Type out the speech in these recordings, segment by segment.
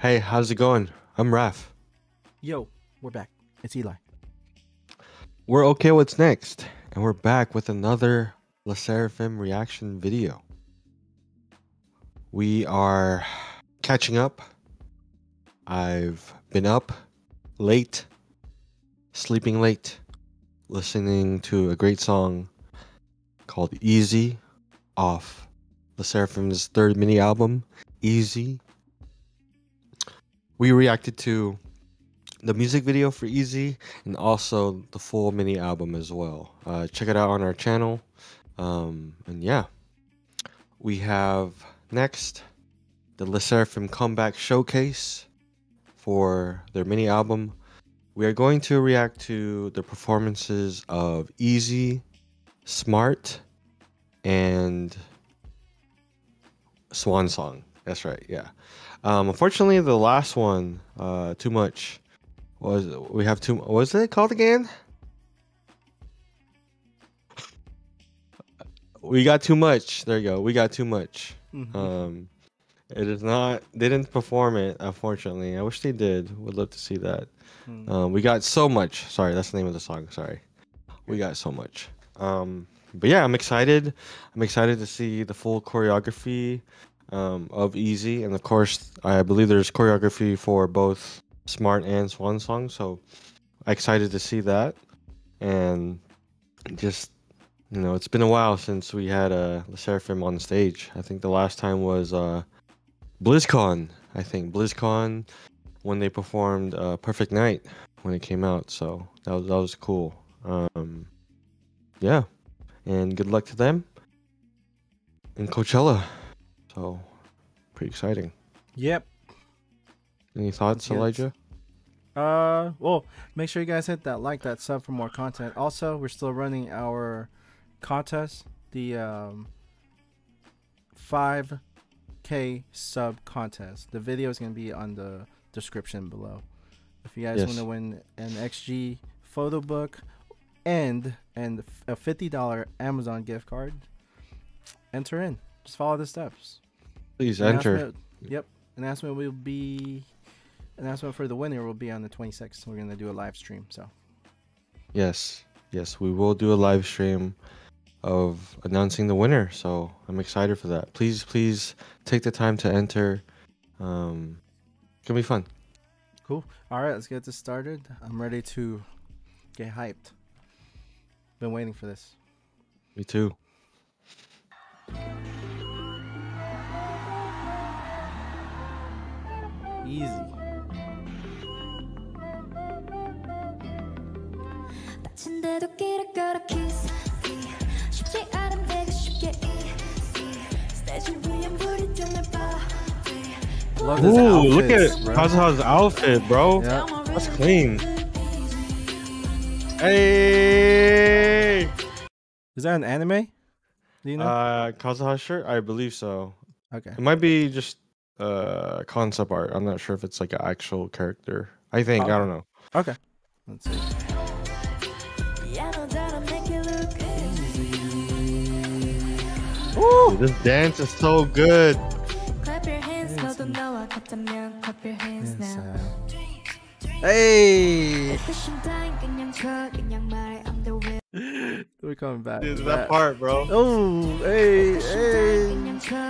Hey, how's it going? I'm Raf. Yo, we're back. It's Eli. We're okay. What's next? And we're back with another Le Sserafim reaction video. We are catching up. I've been up late, sleeping late, listening to a great song called Easy off Le Sserafim's third mini album, Easy. We reacted to the music video for Easy and also the full mini album as well. Uh, check it out on our channel. Um, and yeah, we have next the Le Sserafim Comeback Showcase for their mini album. We are going to react to the performances of Easy, Smart, and Swan Song. That's right, yeah. Um, unfortunately, the last one, uh, too much was we have too was it called again? We got too much. There you go. We got too much. Mhm. um it is not they didn't perform it unfortunately. I wish they did. Would love to see that. Mm. um we got so much. Sorry that's the name of the song. Sorry. We got so much. Um but yeah i'm excited. I'm excited to see the full choreography um of easy and of course i believe there's choreography for both smart and swan song. So excited to see that. And just you know it's been a while since we had uh sserafim on stage. I think the last time was uh blizzcon i think. Blizzcon when they performed uh perfect night when it came out. So that was that was cool. Um yeah. And good luck to them. In coachella so pretty exciting Yep. any thoughts Yes. elijah Uh, well, make sure you guys hit that like, that sub for more content. Also, we're still running our contest, the um, 5K sub contest. The video is going to be on the description below. If you guys Yes. want to win an XG photo book and and a $50 Amazon gift card, enter in. Just follow the steps. please enter Yep. Announcement will be announcement for the winner will be on the 26th. We're gonna do a live stream. So Yes, yes, we will do a live stream of announcing the winner. So I'm excited for that. Please, please take the time to enter. Um, it's gonna be fun. cool. All right, let's get this started. I'm ready to get hyped. Been waiting for this. Me too. Easy. 다친데도 길을 걸어 kiss me. 쉽지 않은 내가 쉽게 easy 스테이지 위에 물이 뜨는 body Love this Ooh, look outfits, at bro. Kazuha's outfit, bro. Yeah. That's clean. Hey, Is that an anime? Do you know? uh, Kazuha's shirt. I believe so. okay. It might be just uh concept art. I'm not sure if it's like an actual character. I think oh. I don't know. Okay. Let's see. Ooh, this dance is so good. Clap your hands, tell them no, I cut them down. Clap your hands now. Hey! We're coming back. Dude, that, that part, bro. Oh, hey, hey.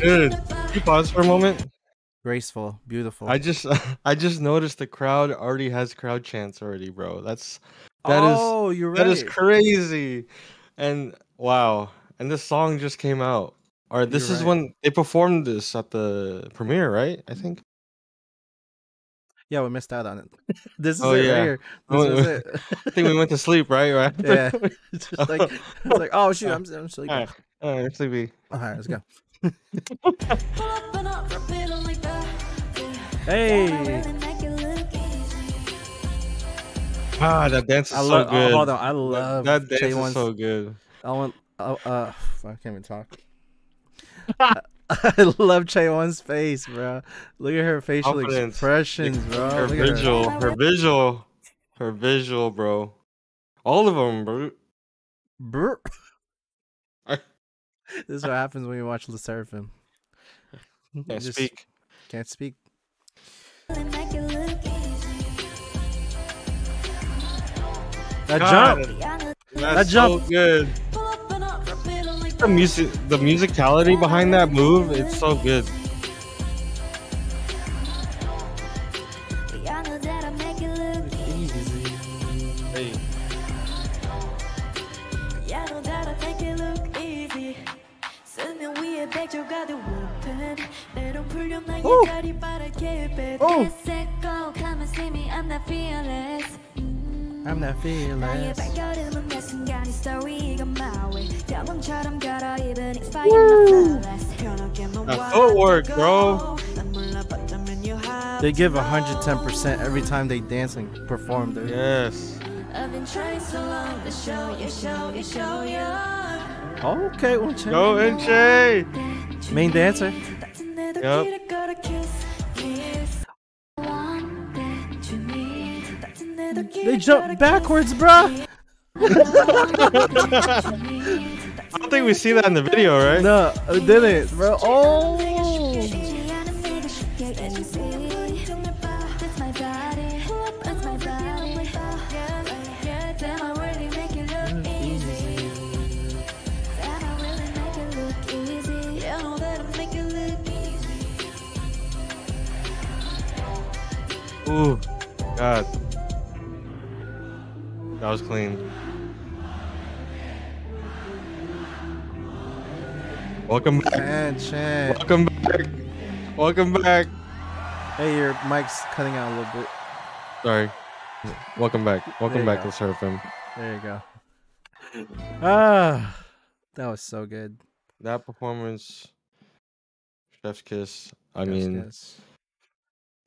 Dude, you pause for a moment? Graceful, beautiful. I just I just noticed the crowd already has crowd chants already, bro. That's that oh, is oh, you're right. That is crazy. And wow. And this song just came out. Or this you're is right. when they performed this at the premiere, right? I think. Yeah, we missed out on it. This is oh, it yeah. Right oh, it. I think we went to sleep, right? right? Yeah. It's just like, it's like, oh shoot, I'm, I'm sleepy. All right. All right, sleepy. All right, let's go. Pull up and up, repeat it like that. Yeah. Hey, Gotta really make it look easy. Ah, that dance is I so good. Oh, hold on, I love that dance Che is so good. I want. Oh, uh, I can't even talk. I love Chaewon's face, bro. Look at her facial Confidence. expressions, bro. her Look at her. visual, her visual, her visual, bro. All of them, bro. Brr. This is what happens when you watch Le Sserafim. Can't speak. Can't speak. Really make it look easy. That God, jump. I jump. so good. Pull up and up, repeat it like The music, the musicality behind that move, it's so good. feelings. Woo! The footwork, bro. They give 110% every time they dance and perform. Their Yes. Okay, Eunchae. Go, Eunchae. Main dancer. Yep. They jump backwards, bruh. I don't think we see that in the video, right? No, I didn't, bro. Oh. Ooh, God. That was clean. Welcome back. Welcome back. Welcome back. Hey, your mic's cutting out a little bit. Sorry. Welcome back. Welcome back go. to Sserafim. There you go. Ah, that was so good. That performance, Chef's Kiss. I mean, yes.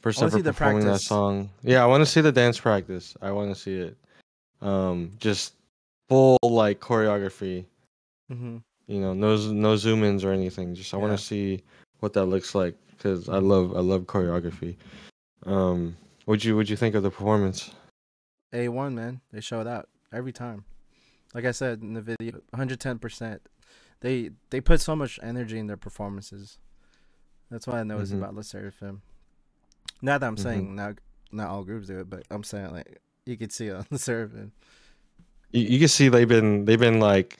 first I ever the performing that song. Yeah, I want to see the dance practice. I want to see it. Um, just full like choreography. hmm You know, no no zoom ins or anything. Just I want to see what that looks like because I love I love choreography. Um, what'd you what'd you think of the performance? A1, man. They showed out every time. Like I said in the video, 110%. They they put so much energy in their performances. That's what I noticed Mhm. about Le Sserafim. Not that I'm Mhm. saying not not all groups do it, but I'm saying like you could see on the Sserafim. You, you can see they've been they've been like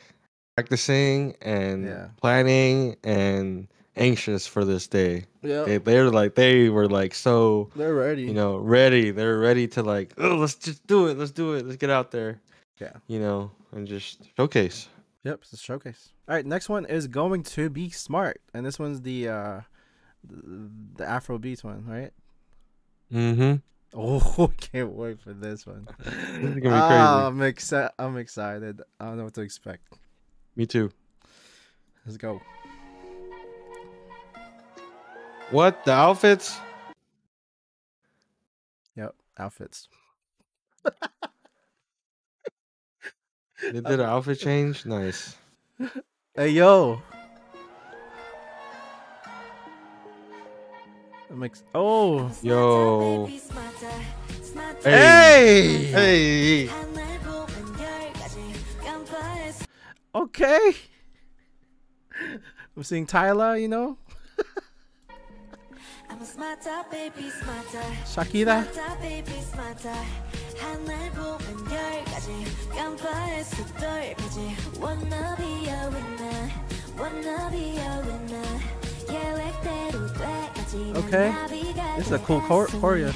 practicing and Yeah. planning and anxious for this day. Yeah, They they're like they were like so they're ready. you know ready. They're ready to like oh let's just do it. Let's do it. Let's get out there. Yeah. You know and just showcase. Yep, it's a showcase. All right, next one is going to be smart, and this one's the uh the, the Afro beats one, right? Mm-hmm. Oh, can't wait for this one. This is gonna be Ah, crazy. I'm excited. I'm excited. I don't know what to expect. Me too. Let's go. What the outfits? Yep, outfits. They did an outfit change. Nice. Hey yo. It makes. Oh. Yo. Hey. Hey. hey. Okay. I'm seeing Tyler, you know. Shakira. Wanna be a winner, wanna be a winner Okay. This is a cool chor choreo.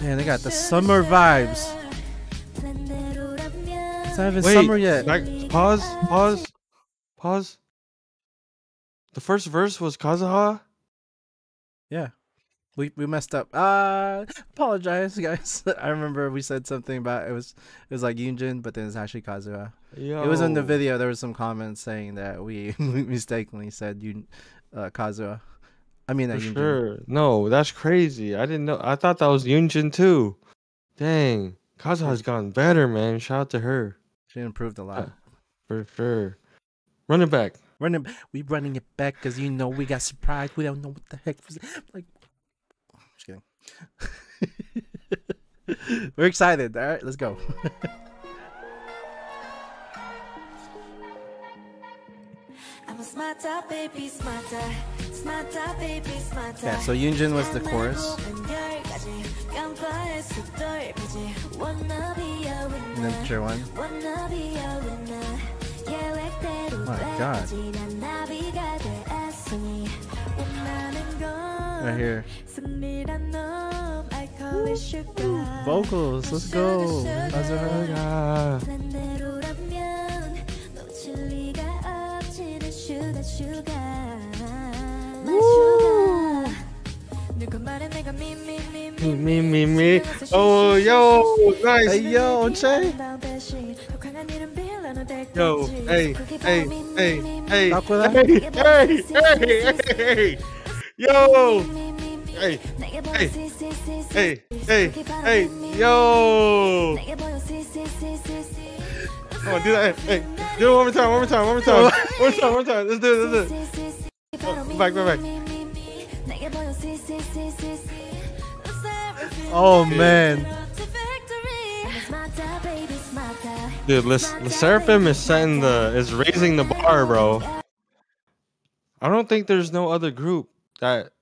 Man, they got the summer vibes. It's not even Wait, summer yet. Back, pause, pause, pause. The first verse was Kazuha? Yeah. We we messed up. Uh apologize, guys. I remember we said something about it was it was like Yunjin, but then it's actually Kazuha. It was in the video. There was some comments saying that we mistakenly said Yun, uh, Kazuha. I mean, For Yunjin. sure. No, that's crazy. I didn't know. I thought that was Yunjin too. Dang. Kazuha has gotten better, man. Shout out to her. She improved a lot. For sure. Running back. Running, we running it back because you know we got surprised. We don't know what the heck was like. We're excited. All right, let's go. I'm a smarter baby smarter smarter baby smarter Yeah, so Yunjin was the chorus. And then one. My God right here. Woo. Vocals, let's go. 가자. Me, me, me, me. Oh, yo, nice. Hey, yo, Che. Yo, hey, hey, hey, hey, hey, hey, hey, hey, hey yo, hey, hey, hey, hey, hey, yo. Come on, do that. Hey, hey, do it one more time, one more time, one more time, one more time, one more time. Let's do it, let's do it. Oh, back, back, back. Oh man. Dude, Lis- Sserafim is setting the is raising the bar, bro. I don't think there's no other group that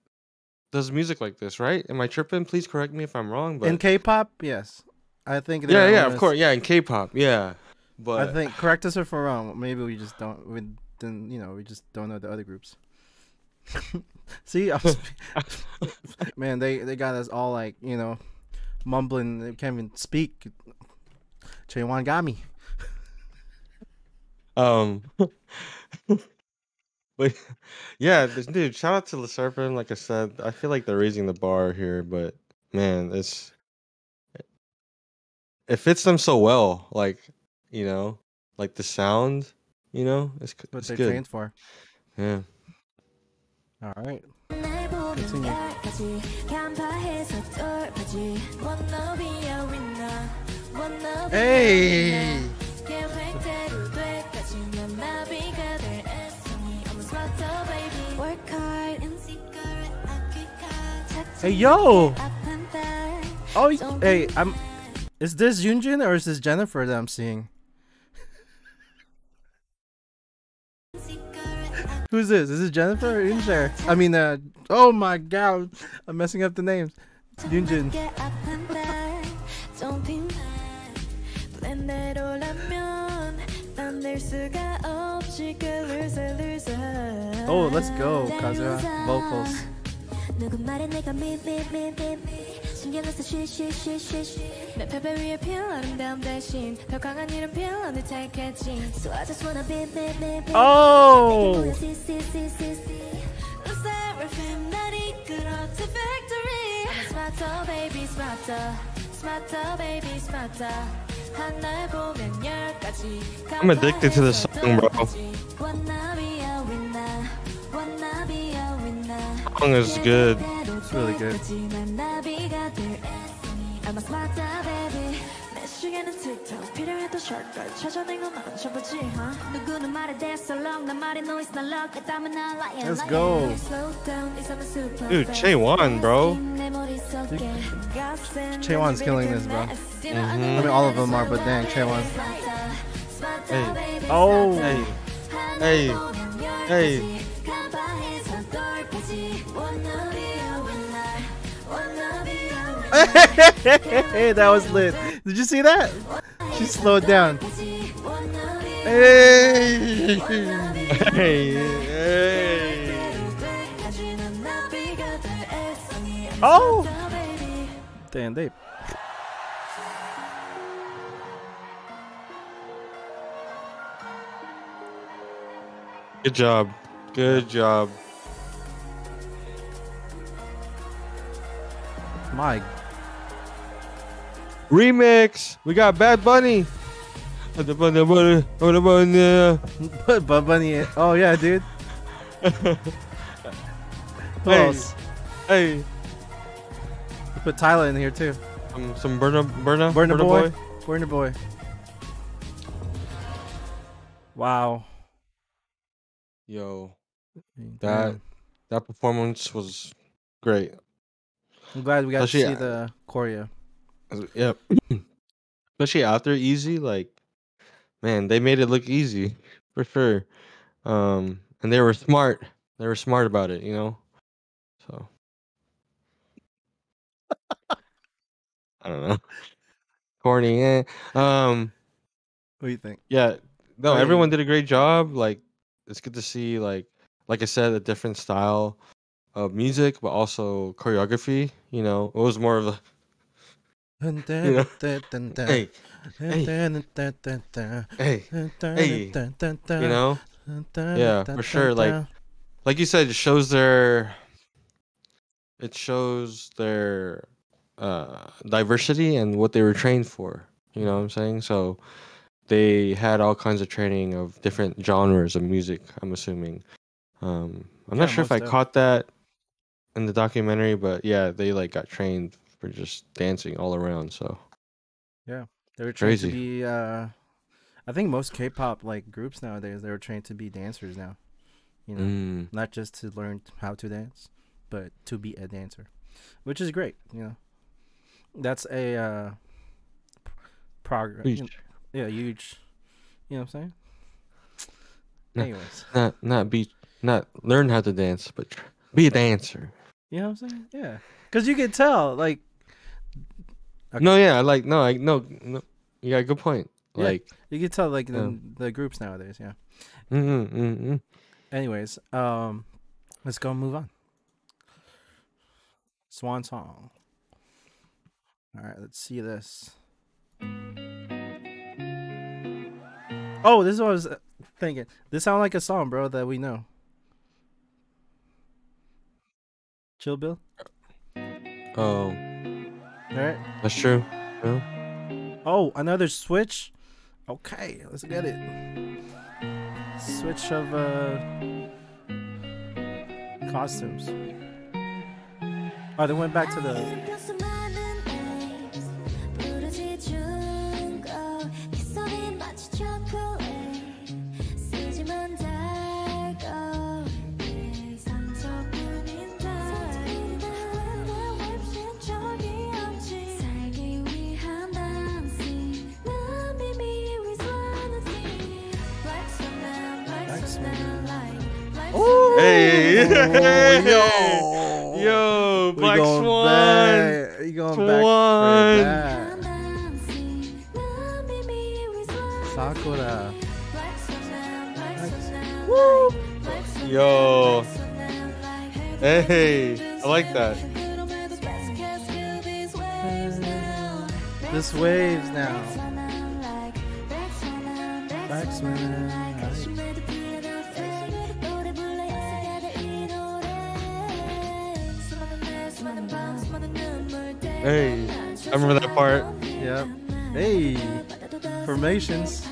does music like this, right? Am I tripping? Please correct me if I'm wrong, but In K-pop, yes. I think. yeah, yeah, of course, yeah, in K-pop, yeah. But I think. Correct us if we're wrong. Maybe we just don't. We didn't. You know, we just don't know the other groups. See, was, man, they they got us all like you know, mumbling. They can't even speak. Chaewon got me. um, but yeah, this- dude, shout out to the serpent. Like I said, I feel like they're raising the bar here, but man, it's it fits them so well. Like you know, like the sound, you know, it's c- What it's they good. trained for. Yeah. All right. Continue. Hey. Hey yo. Oh, hey, I'm. Is this Yunjin or is this Jennifer that I'm seeing? Who's this? Is this Jennifer or Yunjin? I mean, uh, oh my god, I'm messing up the names. Yunjin. Oh, let's go, Kazuha. Vocals. 누구 말에 내가 미미미미미 신경을 써 쉬쉬쉬쉬쉬 내 패배 위에 필 아름다움 대신 더 강한 이름 필 언니 택했지 So I just wanna be be be be Oh. see see see see see The seraphim 날 이끌어 to victory I'm a smarter baby smarter smarter baby smarter 하나를 보면 열 가지 I'm addicted to this song, bro. song is good. It's really good. Let's go. Dude, Chaewon, bro. Chaewon's killing this, bro. Mm-hmm. I mean, all of them are, but dang, Chaewon. Hey. Oh. Hey. Hey. Hey. Hey, that was lit. Did you see that? She slowed down. Hey. Hey, hey. Oh. Damn, they. Good job. Good job. My Remix. We got Bad Bunny. Bad Bunny, Bunny, Bunny, Bunny. put Bad Bunny in. Oh yeah, dude. Who Hey. else? Hey, Put Tyler in here too. um, some Burna, Burna, Burna Burna Boy. Boy. Burna Boy. Wow. Yo, That- that performance was great. I'm glad we got to see the choreo. Yep. Especially after Easy, like, man, they made it look easy for sure. Um, and they were smart. They were smart about it, you know. So I don't know. Corny, eh? Um, What do you think? yeah. No, everyone did a great job. Like, it's good to see, like, like I said, a different style of music, but also choreography. You know, it was more of a hey, hey. hey, hey, you know. Yeah, for sure, like, like you said, it shows their it shows their uh diversity and what they were trained for. You know what I'm saying? So they had all kinds of training of different genres of music, I'm assuming. Um I'm not Yeah, sure if I most caught that in the documentary, but yeah, they like got trained for just dancing all around, so yeah, They were trained Crazy. to be. Uh, I think most K-pop like groups nowadays they were trained to be dancers now. You know, mm, not just to learn how to dance, but to be a dancer, which is great. You know, that's a uh, progress. huge. Yeah, huge. You know what I'm saying? No. Anyways, Not not be not learn how to dance, but be a dancer. you know what I'm saying? Yeah, because you can tell like Okay. No, yeah, like no, I no, no. You got a good point. Yeah. Like, you can tell like Yeah. in the groups nowadays. Yeah. mm, mm, mm, mm. Anyways, um, let's go move on. Swan song. All right, let's see this. Oh, this is what I was uh, thinking. This sound like a song, bro, that we know. Chill Bill. oh, right. that's true. Yeah. Oh, another switch. Okay, let's get it. Switch of uh costumes. Oh, they went back to the. yo, yo, Black Swan. Back. You going Swan. back? Sakura. Woo. Yo. Hey, I like that. This waves now. Back swimming. Hey, I remember that part. Yep. Hey, formations.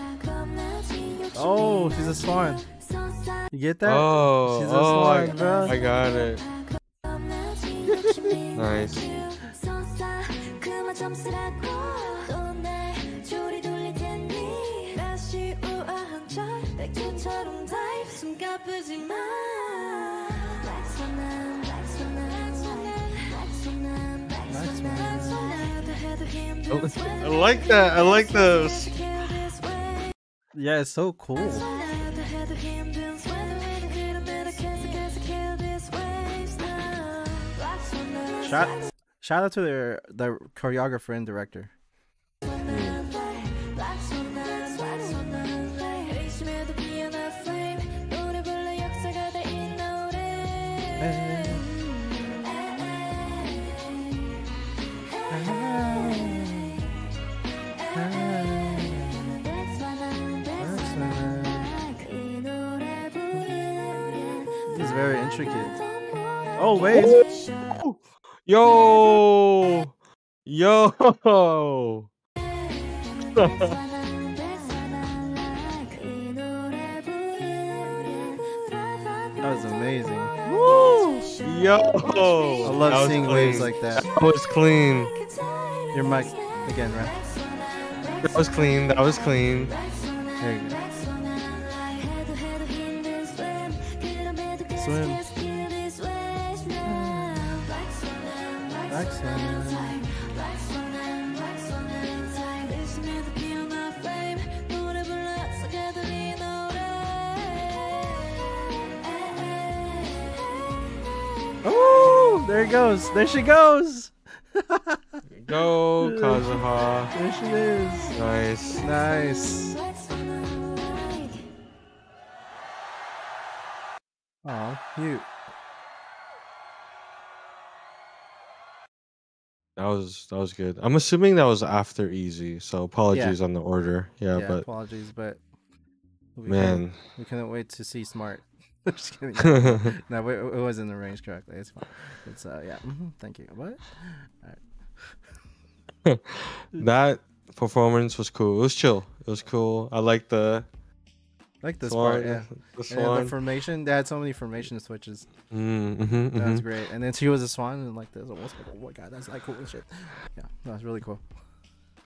Oh, she's a swan. You get that? Oh, She's a oh, I, bro. I got it. Nice. I like that. I like those. Yeah, it's so cool. Shout, shout out to their the choreographer and director. Is very intricate. Oh wait, Yo! Yo! That was amazing. Woo! Yo! I love seeing waves like that. That was clean. Your mic again, right? That was clean. That was clean. There you go. Swim. Black swan. Oh, there he goes. There she goes. Go, Kazuha. There she is. Nice. Nice. That was that was good. I'm assuming that was after Easy, so apologies on the order. Yeah, Yeah, but apologies, but we couldn't- man. we couldn't wait to see Smart. Just kidding. no, it, it wasn't arranged correctly. It's fine. It's uh, yeah. mhm, thank you. What? Right. that performance was cool. It was chill. It was cool. I like the like this swan. part. Yeah. The And the formation. They had so many formation switches. Mm, mhm, That was mhm. great. And then she was a swan and like this. Oh my god, that's like cool and shit. Yeah, that was really cool.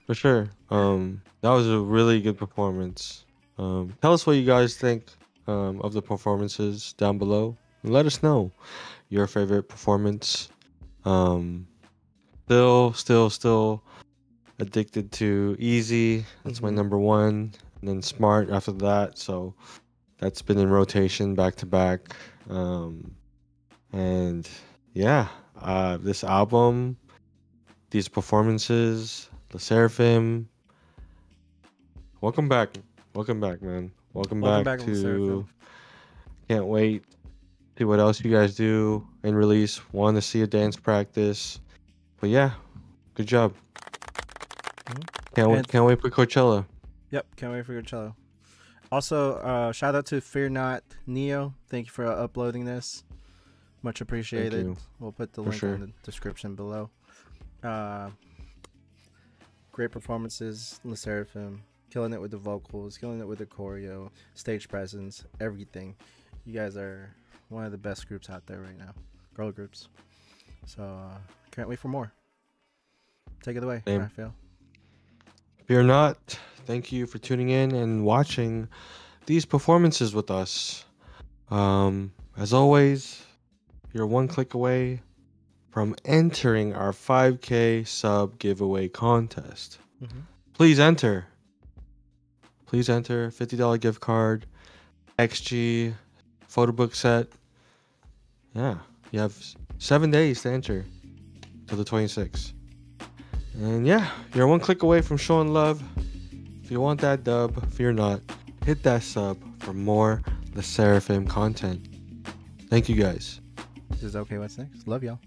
For sure. Um, that was a really good performance. Um, tell us what you guys think um, of the performances down below. Let us know your favorite performance. Um, still, still, still addicted to Easy. That's my Mhm. number one. And then Smart after that. So that's been in rotation back to back. Um, and yeah, uh, this album, these performances, the Sserafim. Welcome back. Welcome back, man. Welcome, Welcome back, back, to. Can't wait. See what else you guys do and release. Want to see a dance practice. But yeah, good job. Mhm. Can't wait. Can't wait for Coachella. Yep, can't wait for your cello. Also, uh, shout out to Fear Not Neo. Thank you for uh, uploading this. Much appreciated. We'll put the For link sure. in the description below. Uh, great performances, Le Sserafim. Killing it with the vocals, killing it with the choreo, stage presence, everything. You guys are one of the best groups out there right now, girl groups. So, uh, can't wait for more. Take it away, Same. Raphael. Fear not. Thank you for tuning in and watching these performances with us. Um, as always, you're one click away from entering our 5K sub giveaway contest. Mhm. Please enter. Please enter. $50 gift card, XG, photo book set. Yeah, you have seven days to enter till the 26th. And yeah, you're one click away from showing love. If you want that dub, fear not. Hit that sub for more The Sserafim content. Thank you guys. This is okay. What's next? Love y'all.